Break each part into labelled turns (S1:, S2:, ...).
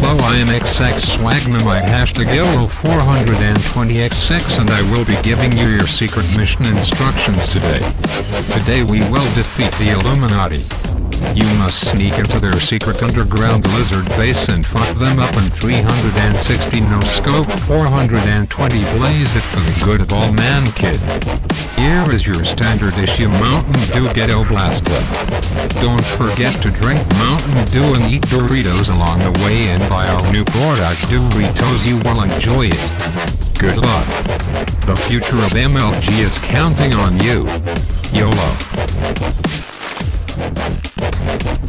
S1: Hello I am XX Swagnamite hashtag YOLO420XX and I will be giving you your secret mission instructions today. Today we will defeat the Illuminati. You must sneak into their secret underground lizard base and fuck them up in 360 no scope 420 blaze it for the good of all man kid. Here is your standard issue Mountain Dew Ghetto Blaster. Don't forget to drink Mountain Dew and eat Doritos along the way and buy our new product Doritos you will enjoy it. Good luck. The future of MLG is counting on you. YOLO.
S2: Thank you.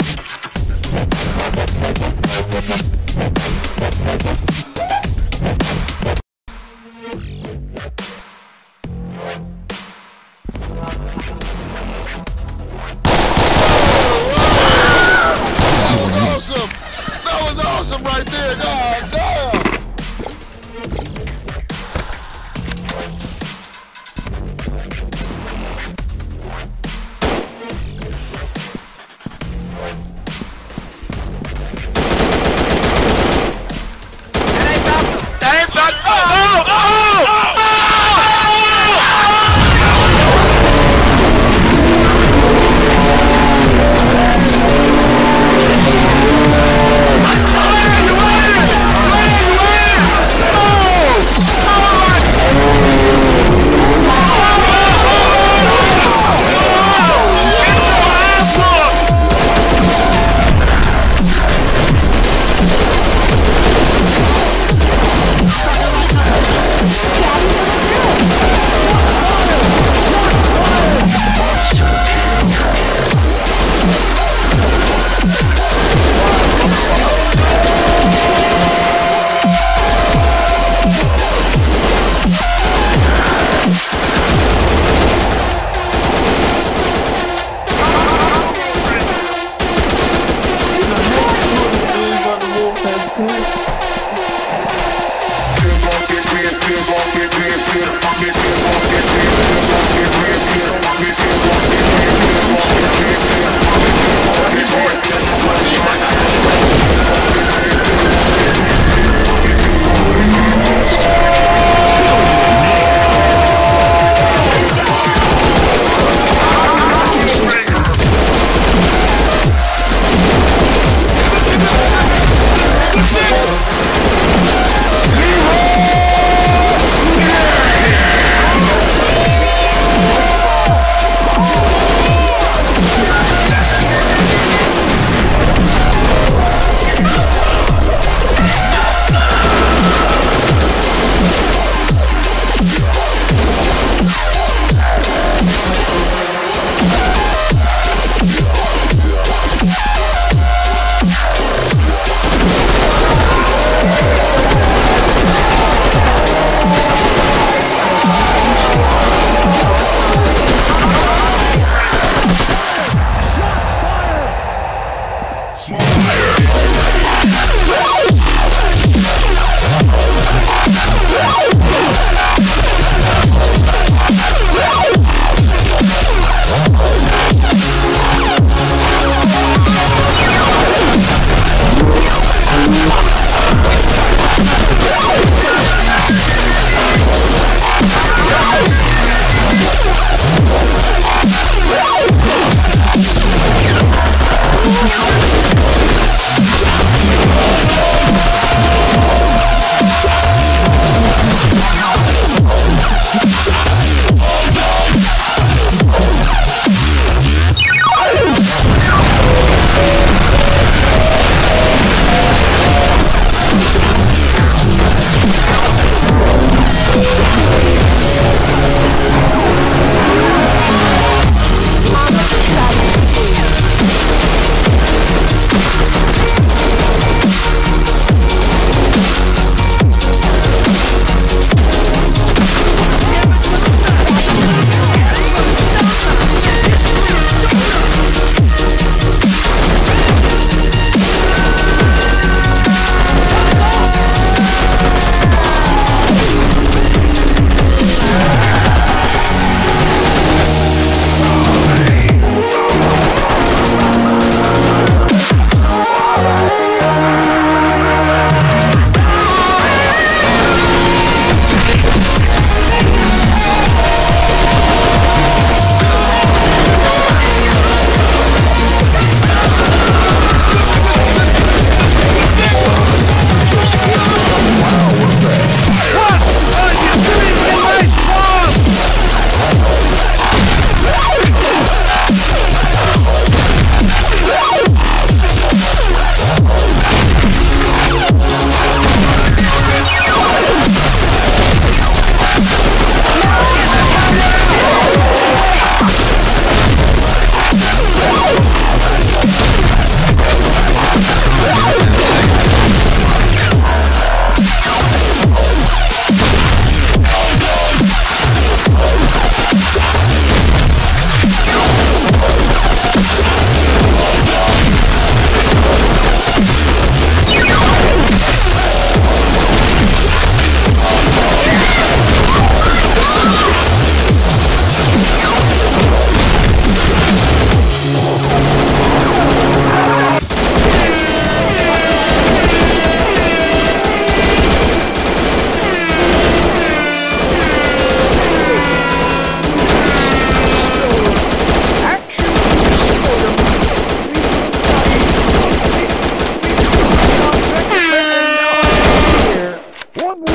S2: one more.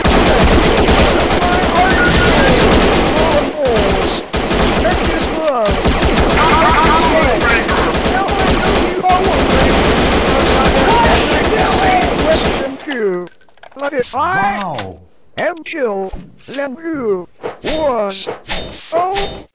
S2: Almost.
S3: Check this one.
S4: Wow.
S3: M kill Lemu one oh